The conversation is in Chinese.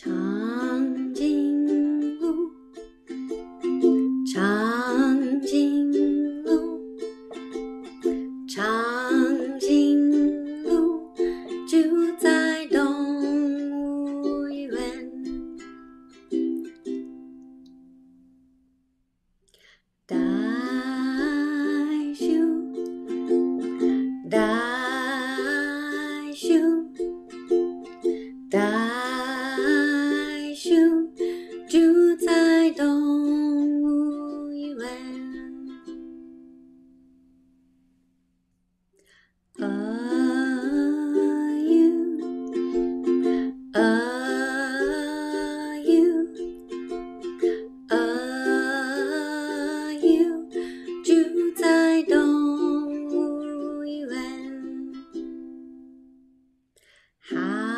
长颈鹿长颈鹿长颈鹿住在动物园。大好。